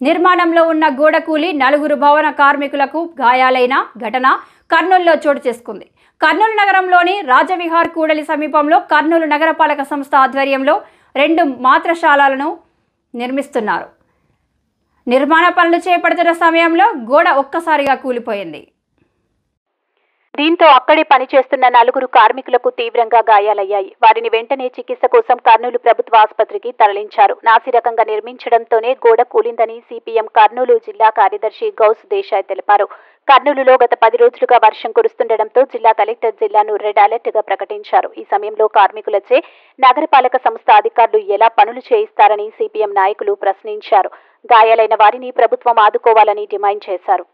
నిర్మాణంలో ఉన్న గోడ కూలి నలుగురు భవన కార్మికులకు గాయాలైన ఘటన కర్నూలులో చోటు చేసుకుంది. కర్నూలు నగరంలోని రాజవిహార్ కూడలి సమీపంలో కర్నూలు నగరపాలక సంస్థ ఆధ్వర్యంలో రెండు మాత్రశాలలను నిర్మిస్తున్నారు. నిర్మాణ పనులు చేపడుతున్న సమయంలో గోడ ఒక్కసారిగా కూలిపోయింది. దీంతో అక్కడే పనిచేస్తున్న నలుగురు కార్మికులకు తీవ్రంగా గాయాలయ్యాయి. వారిని వెంటనే చికిత్స కోసం కర్నూలు ప్రభుత్వ ఆసుపత్రికి తరలించారు. నాసిరకంగా నిర్మించడంతోనే గోడ కూలిందని సిపిఎం కర్నూలు జిల్లా కార్యదర్శి గౌస్ దేశాయ్ తెలిపారు. కర్నూలులో గత పది రోజులుగా వర్షం కురుస్తుండటంతో జిల్లా కలెక్టర్ జిల్లాను రెడ్ అలర్ట్గా ప్రకటించారు. ఈ సమయంలో కార్మికులచే నగరపాలక సంస్థ అధికారులు ఎలా పనులు చేయిస్తారని సిపిఎం నాయకులు ప్రశ్నించారు. గాయాలైన వారిని ప్రభుత్వం ఆదుకోవాలని డిమాండ్ చేశారు.